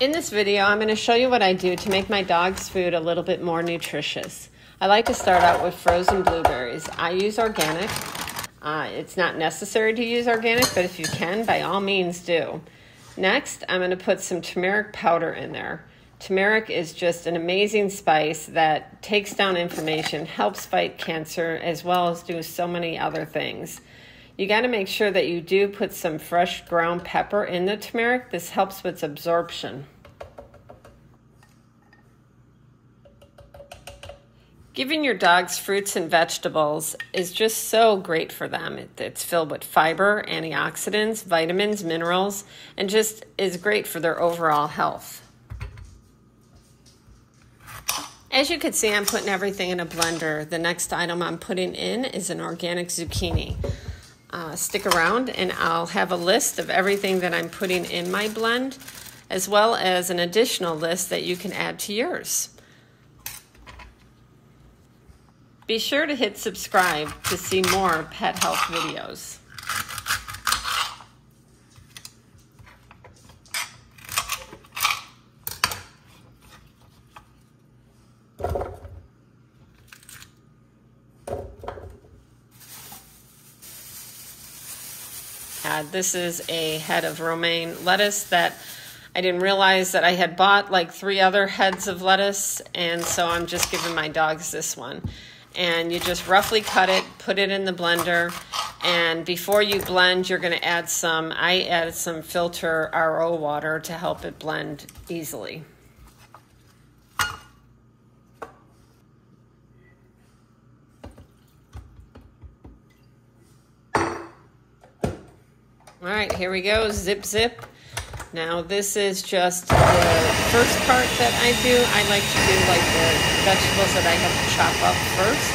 In this video, I'm going to show you what I do to make my dog's food a little bit more nutritious. I like to start out with frozen blueberries. I use organic. Uh, it's not necessary to use organic, but if you can, by all means do. Next, I'm going to put some turmeric powder in there. Turmeric is just an amazing spice that takes down inflammation, helps fight cancer, as well as do so many other things. You got to make sure that you do put some fresh ground pepper in the turmeric. This helps with absorption. Giving your dogs fruits and vegetables is just so great for them. It's filled with fiber, antioxidants, vitamins, minerals, and just is great for their overall health. As you can see, I'm putting everything in a blender. The next item I'm putting in is an organic zucchini uh, stick around and I'll have a list of everything that I'm putting in my blend as well as an additional list that you can add to yours. Be sure to hit subscribe to see more pet health videos. Uh, this is a head of romaine lettuce that I didn't realize that I had bought like three other heads of lettuce, and so I'm just giving my dogs this one. And you just roughly cut it, put it in the blender, and before you blend, you're going to add some. I added some filter RO water to help it blend easily. All right, here we go. Zip, zip. Now, this is just the first part that I do. I like to do like the vegetables that I have to chop up first.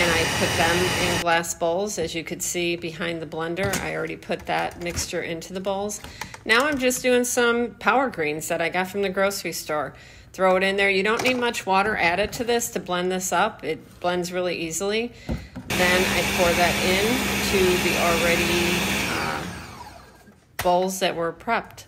And I put them in glass bowls. As you could see behind the blender, I already put that mixture into the bowls. Now I'm just doing some power greens that I got from the grocery store. Throw it in there. You don't need much water added to this to blend this up. It blends really easily. Then I pour that in to the already bowls that were prepped.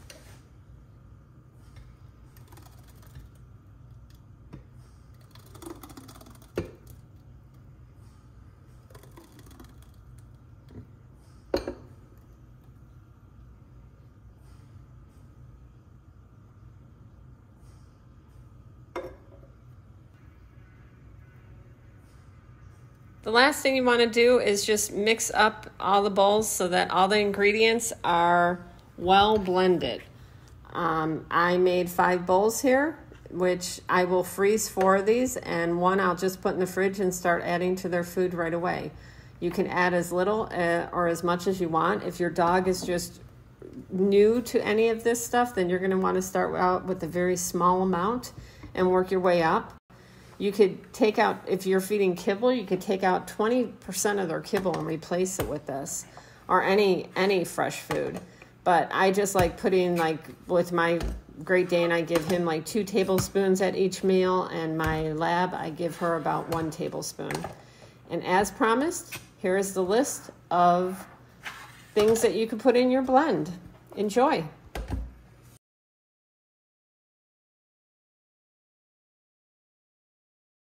The last thing you want to do is just mix up all the bowls so that all the ingredients are well blended. Um, I made five bowls here, which I will freeze four of these, and one I'll just put in the fridge and start adding to their food right away. You can add as little uh, or as much as you want. If your dog is just new to any of this stuff, then you're going to want to start out with a very small amount and work your way up. You could take out, if you're feeding kibble, you could take out 20% of their kibble and replace it with this or any any fresh food. But I just like putting like with my Great Dane, I give him like two tablespoons at each meal, and my lab, I give her about one tablespoon. And as promised, here is the list of things that you can put in your blend. Enjoy.